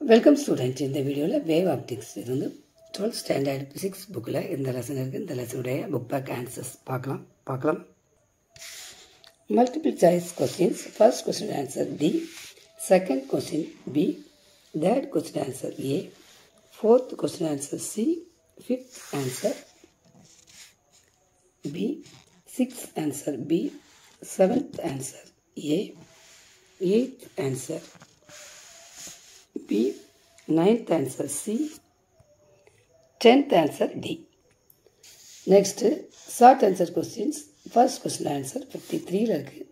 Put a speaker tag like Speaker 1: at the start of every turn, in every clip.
Speaker 1: Welcome student இந்த வீடியோவில் wave optics இது வந்து டுவெல்த் ஸ்டாண்டர்ட் ஃபிசிக்ஸ் புக்கில் இந்த லெசன் இருக்குது இந்த லெசனுடைய புக் பேக் ஆன்சர்ஸ் பார்க்கலாம். பார்க்கலாம். Multiple choice questions first question answer D second question B third question answer A fourth question answer C fifth answer B sixth answer B seventh answer A eighth answer B ninth answer C tenth answer D next short answer questions first question answer fifty த்ரீயில் இருக்குது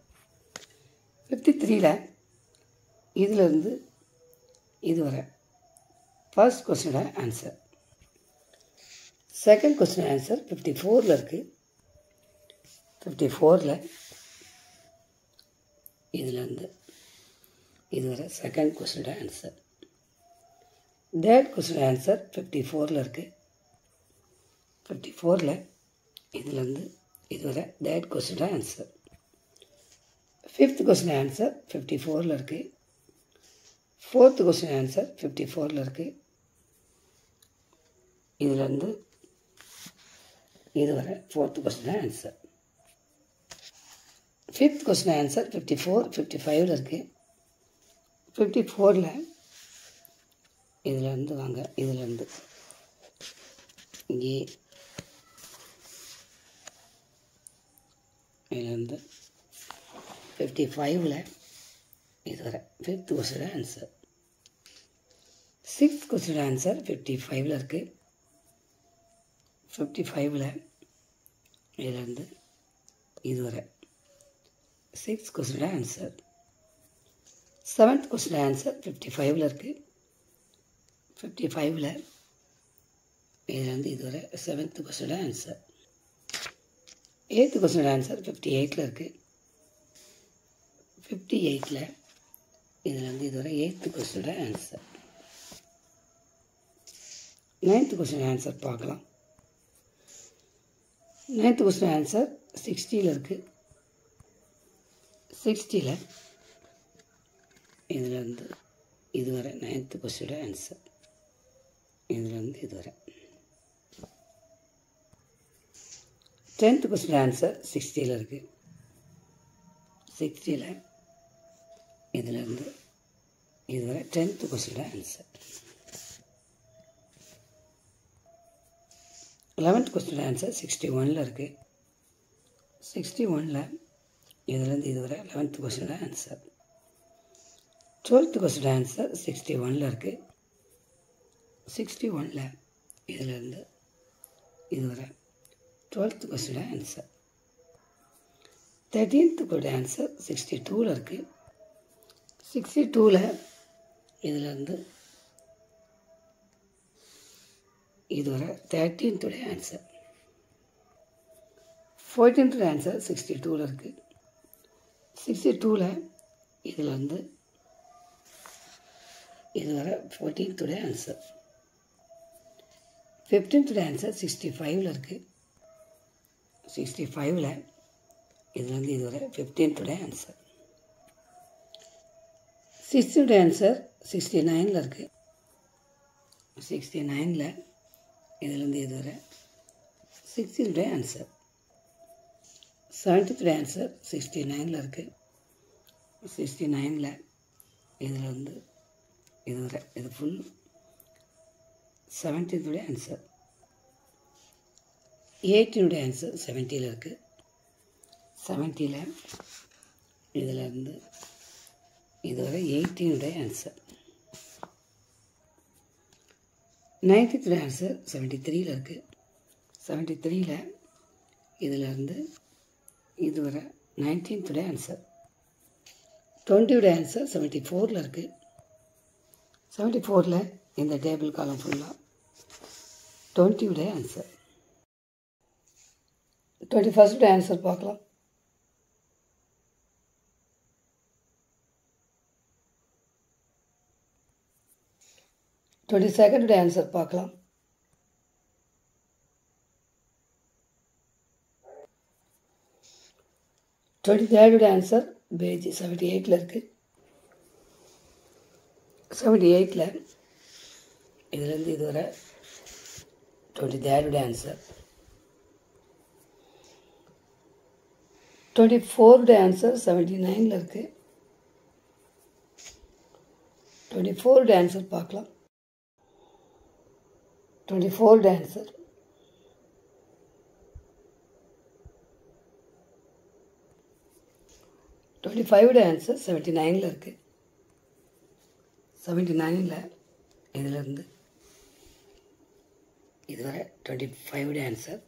Speaker 1: fifty த்ரீயில் இதிலிருந்து இதுவரை first கொஸ்டினோட answer second question answer fifty ஃபோரில் இருக்குது fifty ஃபோரில் இதிலேருந்து இதுவரை second கொஸ்டினோட answer third question answer fifty ஃபோரில் இருக்குது ஃபிஃப்டி ஃபோரில் இதுலேருந்து இதுவரை third question answer fifth question answer fifty ஃபோரில் இருக்குது ஃபோர்த் கொஸ்டின் ஆன்சர் ஃபிஃப்டி ஃபோரில் இருக்குது இதுலேருந்து இதுவரை fourth question answer fifth question answer fifty four fifty ஃபைவ்ல இருக்குது ஃபிஃப்டி ஃபோரில் இதுலேருந்து வாங்க இதுலேருந்து. ஏ இதுலேருந்து. ஃபிஃப்டி ஃபைவ்ல இதுவரை fifth question answer sixth question answer fifty ஃபைவ்ல இருக்குது ஃபிஃப்டி ஃபைவ்ல இதுலேருந்து இது வர. Sixth question answer seventh question answer fifty ஃபைவ்ல இருக்குது ஃபிஃப்டி ஃபைவ்ல இதுலேருந்து இதுவரை seventh question answer eighth question answer fifty எயிட்டில் இருக்குது ஃபிஃப்டி எயிட்டில் இதில் வந்து இதுவரை எயித்து கொஸ்டினோட ஆன்சர் நைன்த்து கொஸ்டின் ஆன்சர் பார்க்கலாம். நைன்த்து கொஸ்டின் ஆன்சர் சிக்ஸ்டியில் இருக்குது சிக்ஸ்டியில் இதில் வந்து இதுவரை நைன்த்து கொஸ்டினோட ஆன்சர் இதுலேருந்து இது வரை. டென்த் கொஸ்டின் ஆன்சர் சிக்ஸ்டியில் இருக்குது சிக்ஸ்டியில் இதுலேருந்து இதுவரை tenth question answer eleventh question answer sixty ஒனில் இருக்குது சிக்ஸ்டி ஒனில் இதுலேருந்து இதுவரை eleventh question answer twelfth question answer sixty ஒனில் இருக்குது சிக்ஸ்டி ஒனில் இதுலேருந்து இதுவரை twelfth question answer thirteenth answer sixty டூவில் இருக்குது சிக்ஸ்டி டூவில் இதுலேருந்து இதுவரை தேர்ட்டீன்த்துடைய ஆன்சர் ஃபோர்டீன்த்துடைய ஆன்சர் சிக்ஸ்டி டூவில் இருக்குது சிக்ஸ்டி டூவில் இதுலேருந்து இதுவரை ஃபோர்டீன்த்துடைய ஆன்சர் ஃபிஃப்டீன்த் ஆன்சர் சிக்ஸ்டி ஃபைவ்ல இருக்குது சிக்ஸ்டி ஃபைவ்ல இதுலேருந்து இதுவரை ஃபிஃப்டீன்த்துடைய ஆன்சர் சிக்ஸ்டியுடைய ஆன்சர் சிக்ஸ்டி நைனில் இருக்குது சிக்ஸ்டி நைனில் இதுலேருந்து இதுவரை சிக்ஸ்டினுடைய ஆன்சர் செவன்டீத்துடைய ஆன்சர் சிக்ஸ்டி நைனில் இருக்குது சிக்ஸ்டி நைனில் இதுலேருந்து இதுவரை இது ஃபுல் செவன்டீன்த்துடைய ஆன்சர் எயிட்டினுடைய ஆன்சர் செவன்ட்டியில் இருக்குது செவன்ட்டியில் இதிலேருந்து இதுவரை எயிட்டீனுடைய ஆன்சர் நைன்டீத்துடைய ஆன்சர் செவன்ட்டி த்ரீயில் இருக்குது செவன்ட்டி த்ரீயில் இதிலேருந்து இதுவரை நைன்டீன்த்துடைய ஆன்சர் டுவெண்ட்டியோட ஆன்சர் செவன்ட்டி ஃபோரில் இருக்குது செவன்ட்டி ஃபோரில் இந்த டேபிள் காலம் ஃபுல்லாக டுவெண்ட்டியோட ஆன்சர் டுவெண்ட்டி ஃபஸ்ட் ஆன்சர் பார்க்கலாம். டுவெண்ட்டி செகண்டோட ஆன்சர் பார்க்கலாம். டுவெண்ட்டி தேர்டோட ஆன்சர் பேஜ் செவன்ட்டி எயிட்டில் இருக்குது செவன்ட்டி எயிட்டில் இதுலேருந்து இதுவரை டுவெண்ட்டி தேர்டுடைய ஆன்சர் டுவெண்ட்டி ஃபோருடைய ஆன்சர் செவன்ட்டி நைனில் இருக்குது டுவெண்ட்டி ஃபோருடைய ஆன்சர் பார்க்கலாம் டுவெண்ட்டி ஃபோருடைய ஆன்சர் டுவெண்ட்டி ஃபைவோட ஆன்சர் செவன்ட்டி நைனில் இருக்குது செவன்ட்டி நைனில் இதிலேருந்து இதுவரை டுவெண்ட்டி ஃபைவோட ஆன்சர்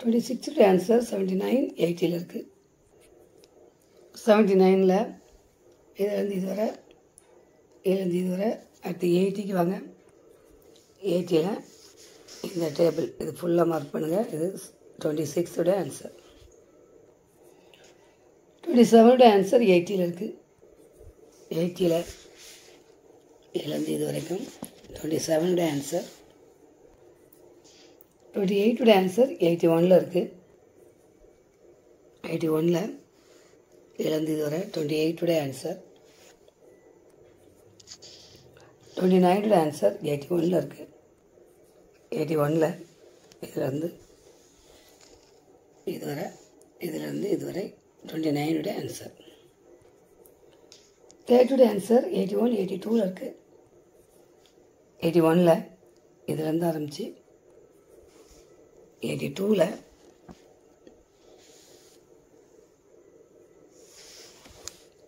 Speaker 1: டுவெண்ட்டி சிக்ஸோட ஆன்சர் செவன்ட்டி நைன் எயிட்டியில் இருக்குது செவன்ட்டி நைனில் இதுலேருந்து இதுவரை இதுலேருந்து இதுவரை அடுத்து எயிட்டிக்கு வாங்க. எயிட்டியில் இந்த டேபிள் இது ஃபுல்லாக மார்க் பண்ணுங்கள் இது டுவெண்ட்டி சிக்ஸோட ஆன்சர் டுவெண்ட்டி செவனோட ஆன்சர் எயிட்டியில் இருக்குது எயிட்டியில் இதுலேருந்து இது வரைக்கும் டுவெண்ட்டி ஆன்சர் டுவெண்ட்டி எயிட்டோட ஆன்சர் எயிட்டி ஒனில் இருக்குது எயிட்டி ஒனில் இழந்து இது வரை டுவெண்ட்டி எயிட்டோட ஆன்சர் டுவெண்ட்டி நைனோட ஆன்சர் எயிட்டி ஒனில் இருக்குது எயிட்டி ஒனில் இதுலேருந்து இதுவரை இதுலேருந்து இதுவரை டுவெண்ட்டி நைனோட ஆன்சர் தேர்ட்டோட ஆன்சர் எயிட்டி ஒன் எயிட்டி டூவில் இருக்குது எயிட்டி ஒனில் இதுலேருந்து ஆரம்பித்து எயிட்டி டூவில்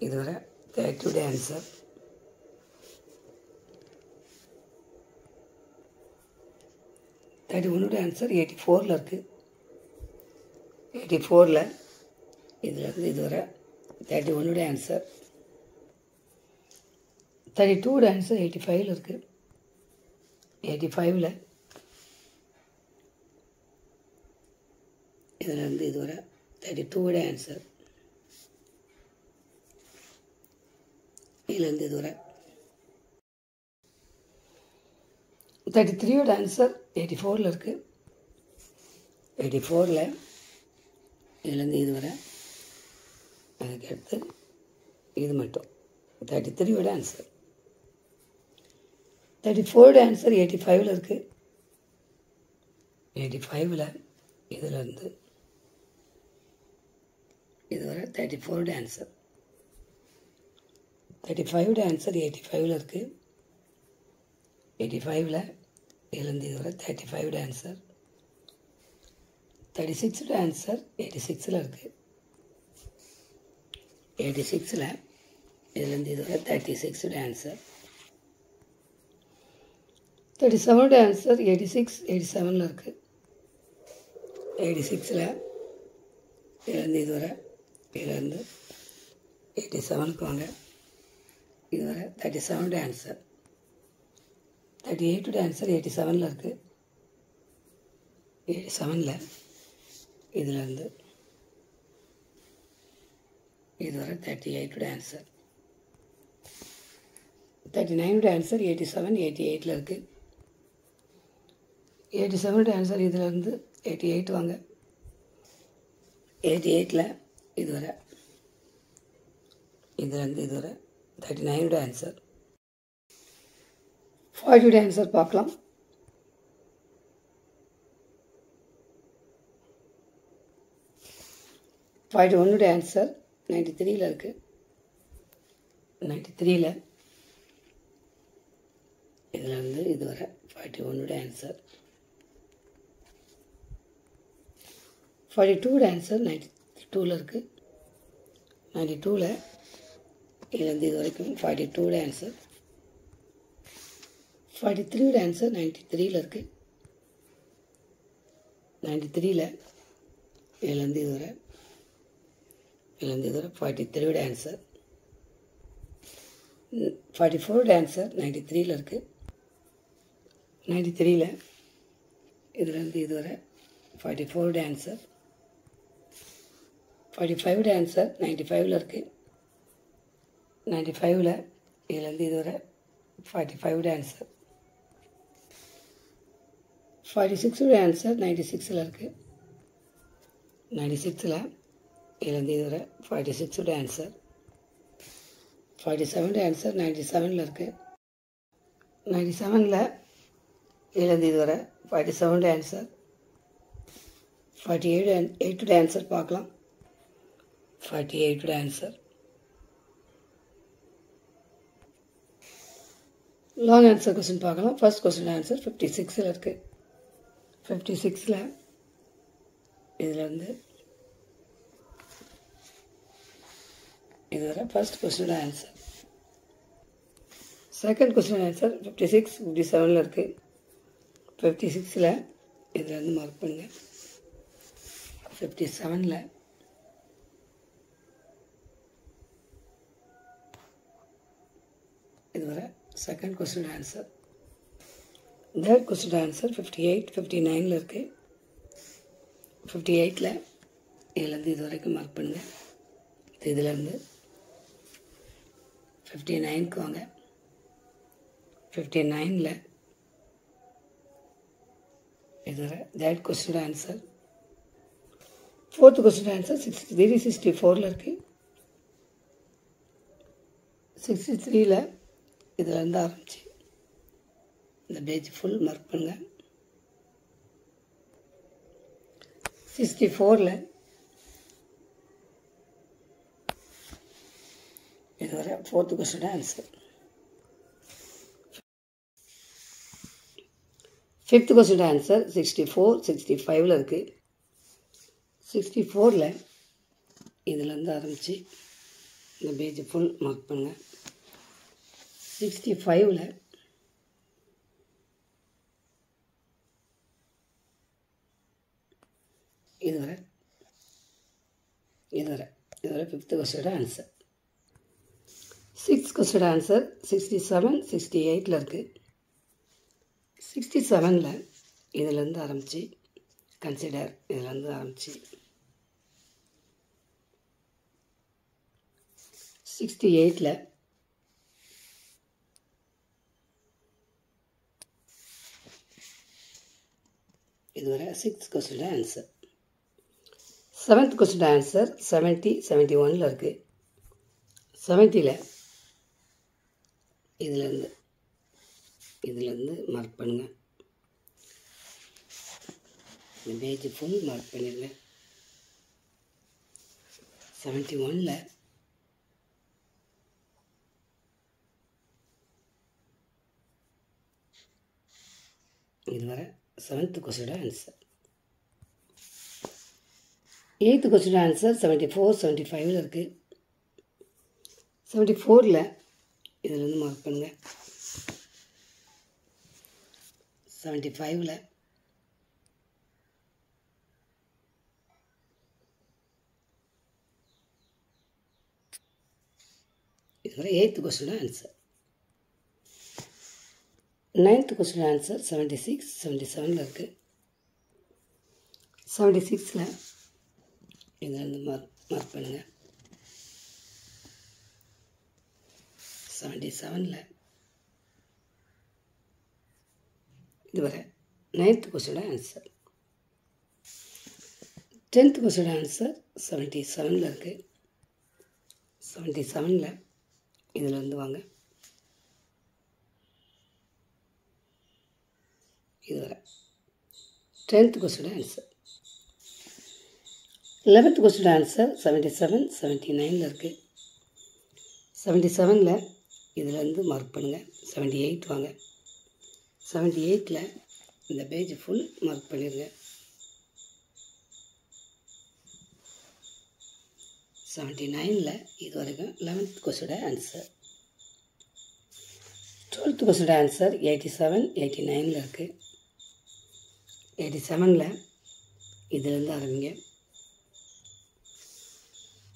Speaker 1: இதுவரை டே ஆன்சர் தேர்ட்டி ஒன்னோட ஆன்சர் எயிட்டி ஃபோரில் இருக்குது எயிட்டி ஃபோரில் இதுலேருந்து இதுவரை தேர்ட்டி ஒன்னோட ஆன்சர் தேர்ட்டி டூவோட ஆன்சர் எயிட்டி ஃபைவ்ல இருக்குது எயிட்டி ஃபைவ்ல இதில் இருந்து இதுவரை தேர்ட்டி டூவோட ஆன்சர் இதுலேருந்து இதுவரை. தேர்ட்டி த்ரீயோட ஆன்சர் எயிட்டி ஃபோரில் இருக்குது எயிட்டி ஃபோரில் இதுலேருந்து இதுவரை. அதுக்கு அடுத்து இது மட்டும். தேர்ட்டி த்ரீயோட answer thirty fourth answer eighty ஃபைவ்ல இருக்குது எயிட்டி ஃபைவ்ல இதுலேருந்து இது வரை thirty fourth answer thirty fifth answer eighty ஃபைவ்ல இருக்குது எயிட்டி ஃபைவ்ல இதுலேருந்து இதுவரை thirty fifth answer thirty sixth answer eighty சிக்ஸில் இருக்குது எயிட்டி சிக்ஸில் இதுலேருந்து இதுவரை தேர்ட்டி சிக்ஸ்டு ஆன்சர் தேர்ட்டி செவனுடைய ஆன்சர் எயிட்டி சிக்ஸ் எயிட்டி செவனில் இருக்குது எயிட்டி சிக்ஸில் இதுலேருந்து இது இருந்து எயிட்டி செவனுக்கு வாங்க. இதுவரை தேர்ட்டி செவனுடைய ஆன்சர் தேர்ட்டி எயிட்டுடைய ஆன்சர் எயிட்டி செவனில் இருக்குது எயிட்டி செவனில் இதுலேருந்து இதுவரை தேர்ட்டி எயிட்டுடைய ஆன்சர் தேர்ட்டி நைனுடைய ஆன்சர் எயிட்டி செவன் எயிட்டி எயிட்டில் இருக்குது எயிட்டி செவனோட ஆன்சர் இதுலேருந்து எயிட்டி எயிட் வாங்க எயிட்டி எயிட்டில் இதுவரை இதுலேருந்து இதுவரை தேர்ட்டி நைனோட ஆன்சர் ஃபார்ட்டியோட ஆன்சர் பார்க்கலாம். ஃபார்ட்டி ஒன்னோட ஆன்சர் நைன்டி த்ரீயில் இருக்குது நைன்டி த்ரீயில் இதில் வந்து இதுவரை ஃபார்ட்டி ஒன்னோட answer forty two answer ninety டூவில் இருக்குது நைன்டி டூவில் இதுலேருந்து இது வரைக்கும் ஃபார்ட்டி டூ ஆன்சர் ஃபார்ட்டி த்ரீயோட ஆன்சர் நைன்டி த்ரீயில் இருக்குது நைன்டி த்ரீயில் இதுலேருந்து இது வரை இதுலேருந்து இது வரை ஃபார்ட்டி த்ரீயோட ஆன்சர் ஃபார்ட்டி ஃபோரோட ஆன்சர் நைன்டி த்ரீயில் இருக்குது நைன்டி த்ரீயில் இதுலேருந்து இது வரை ஃபார்ட்டி ஃபோரோட ஆன்சர் ஃபார்ட்டி ஃபைவோட ஆன்சர் நைன்டி ஃபைவ்ல இருக்குது நைன்டி ஃபைவ்ல இதுலேருந்து இதுவரை ஃபார்ட்டி ஃபைவோட ஆன்சர் ஃபார்ட்டி சிக்ஸோட ஆன்சர் நைன்டி சிக்ஸில் இருக்குது நைன்டி சிக்ஸில் இதுலேருந்து இதுவரை ஃபார்ட்டி சிக்ஸோட ஆன்சர் ஃபார்ட்டி செவனோட ஆன்சர் நைன்டி செவனில் இருக்குது நைன்டி செவனில் இதுலேருந்து இதுவரை forty seven answer forty eight எயிட்டோட answer பார்க்கலாம். ஃபார்ட்டி எயிட்டோட ஆன்சர் லாங் ஆன்சர் கொஸ்டின் பார்க்கலாம் ஃபர்ஸ்ட் கொஸ்டின் ஆன்சர் ஃபிஃப்டி சிக்ஸில் இருக்குது ஃபிஃப்டி சிக்ஸில் இதுலேருந்து இதுவரை first கொஸ்டினோட answer second question answer fifty six fifty செவனில் இருக்குது ஃபிஃப்டி சிக்ஸில் இதுலேருந்து மார்க் பண்ணுங்கள் ஃபிஃப்டி செவனில் இதுவரை second question answer third question answer fifty eight fifty நைனில் இருக்குது ஃபிஃப்டி எயிட்டில் இதுலேருந்து இது வரைக்கும் மார்க் பண்ணுங்கள் இதுலேருந்து ஃபிஃப்டி நைனுக்கு வாங்க ஃபிஃப்டி நைனில் இதுவரை third question answer fourth question answer sixty three sixty ஃபோரில் இருக்குது சிக்ஸ்டி த்ரீயில் இதுலேருந்து ஆரம்பிச்சு. இந்த பேஜ் ஃபுல் மார்க் பண்ணுங்க. சிக்ஸ்டி ஃபோரில் இதுவரை fourth question answer fifth question answer sixty four sixty ஃபைவ்ல இருக்குது சிக்ஸ்டி ஃபோரில் இதுலேருந்து ஆரம்பித்து இந்த பேஜ் ஃபுல் மார்க் பண்ணுங்கள் சிக்ஸ்டி ஃபைவ்ல இதுவரை இதுவரை இதுவரை ஃபிஃப்த்து கொஸ்டினோட ஆன்சர் சிக்ஸ் கொஸ்டோட ஆன்சர் சிக்ஸ்டி செவன் சிக்ஸ்டி எயிட்டில் இருக்குது சிக்ஸ்டி செவனில் இதுலேருந்து ஆரம்பித்து கன்சிடர் இதுலேருந்து ஆரம்பித்து சிக்ஸ்டி எயிட்டில் இதுவரை sixth question answer seventh question answer seventy seventy ஒனில் இருக்குது செவன்ட்டியில் இதுலேருந்து இதுலேருந்து மார்க் பண்ணுங்கள் இந்த பேஜ் ஃபுல் மார்க் பண்ணிடுங்க செவன்ட்டி ஒனில் இதுவரை seventh கொஸ்டினோட answer eighth question answer seventy four seventy ஃபைவ்ல இருக்குது செவன்ட்டி ஃபோரில் இதில் வந்து மார்க் பண்ணுங்கள் செவன்ட்டி ஃபைவ்ல இதுவரை eighth கொஸ்டினோட answer ninth question answer seventy six seventy செவனில் இருக்குது செவன்ட்டி சிக்ஸில் இதுலேருந்து மார்க் மார்க் பண்ணுங்கள் செவன்ட்டி செவனில் இதுவரை ninth கொஸ்டினோட answer tenth question answer seventy செவனில் இருக்குது செவன்ட்டி செவனில் இதில் இருந்து வாங்க. இதில். Tenth question answer eleventh question answer seventy seven seventy நைனில் இருக்குது செவன்ட்டி செவனில் இதுலேருந்து மார்க் பண்ணுங்கள் செவன்ட்டி எயிட் வாங்க. செவன்ட்டி எயிட்டில் இந்த பேஜ் ஃபுல் மார்க் பண்ணிடுங்க செவன்ட்டி நைனில் இது வரைக்கும் லெவன்த் கொஸ்டோட ஆன்சர் டுவெல்த் கொஸ்டோட ஆன்சர் எயிட்டி செவன் எயிட்டி நைனில் இருக்குது எயிட்டி செவனில் இதுலேருந்து ஆரம்பிங்க.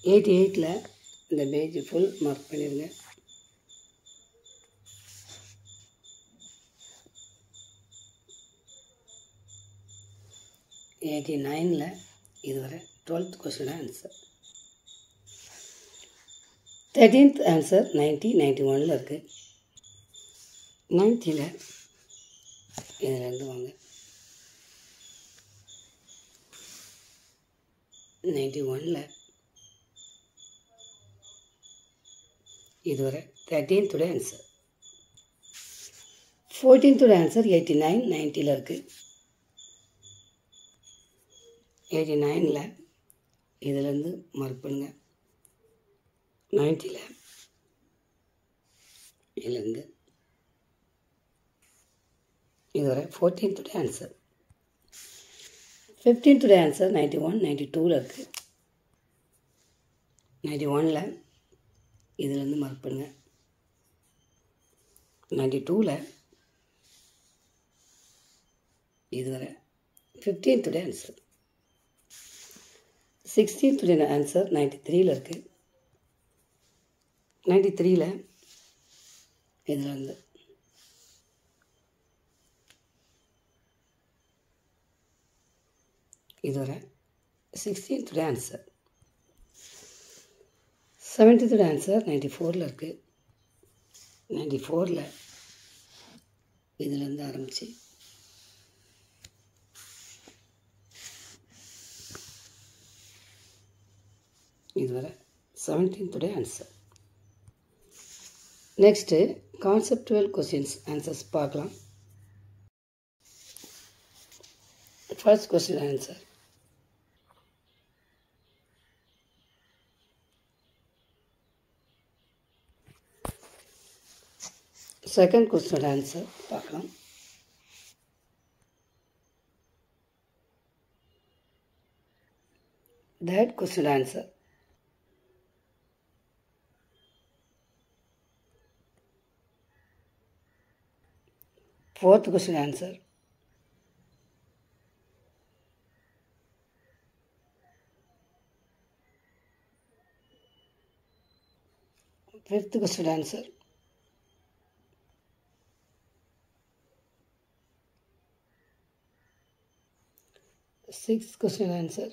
Speaker 1: எயிட்டி எயிட்டில் இந்த பேஜ் ஃபுல் மார்க் பண்ணிடுங்க எயிட்டி நைனில் இதுவரை twelfth question answer thirteenth answer ninety ninety ஒனில் இருக்குது நைன்ட்டியில் இதிலேருந்து வாங்க. நைன்ட்டி ஒனில். இதுவரை தேர்ட்டீன்த்துடைய ஆன்சர் ஃபோர்டீன்த்துடைய ஆன்சர் எயிட்டி நைன் நைன்ட்டியில் இருக்குது எயிட்டி நைனில் இதுலேருந்து மார்க் பண்ணுங்க. நைன்ட்டியில் இதுலேருந்து. இதுவரை ஃபோர்டீன்த்துடைய ஆன்சர் ஃபிஃப்டீன்த்துடைய ஆன்சர் நைன்ட்டி ஒன் நைன்ட்டி டூவில் இருக்குது நைன்ட்டி ஒனில் இதுலேருந்து மார்க் பண்ணுங்க. நைன்ட்டி டூவில் இதுவரை ஃபிஃப்டீன்த்துடைய ஆன்சர் சிக்ஸ்டீன்த்துடைய ஆன்சர் நைன்ட்டி த்ரீயில் இருக்குது நைன்ட்டி த்ரீயில் இதுலேருந்து இருந்து இதுவரை சிக்ஸ்டீன்த்துடைய ஆன்சர் செவன்டீன்த்துடைய ஆன்சர் நைன்ட்டி ஃபோரில் இருக்குது நைன்ட்டி ஃபோரில் இதுலேருந்து ஆரம்பித்து இதுவரை செவன்டீன்த்துடைய answer next conceptual questions answers பார்க்கலாம் ஃபர்ஸ்ட் கொஸ்டின் ஆன்சர் செகண்ட் கொஸ்டினோட ஆன்சர் பார்க்கலாம் third question answer fourth question answer fifth question answer Six question answer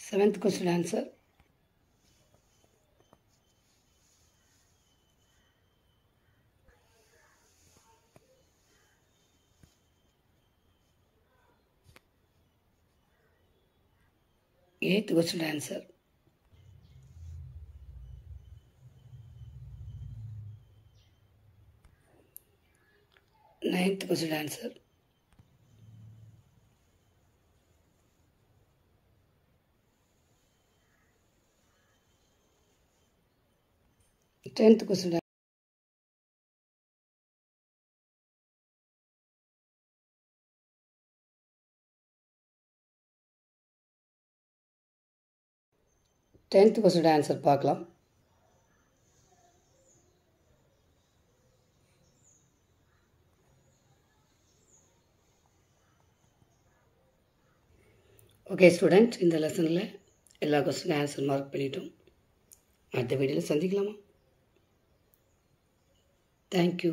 Speaker 1: seventh question answer eighth question answer ninth question answer tenth question tenth question answer பார்க்கலாம் okay student இந்த லெசனில் எல்லா கொஸ்டினும் answer mark பண்ணிட்டோம். அடுத்த வீடியோவில் சந்திக்கலாமா? Thank you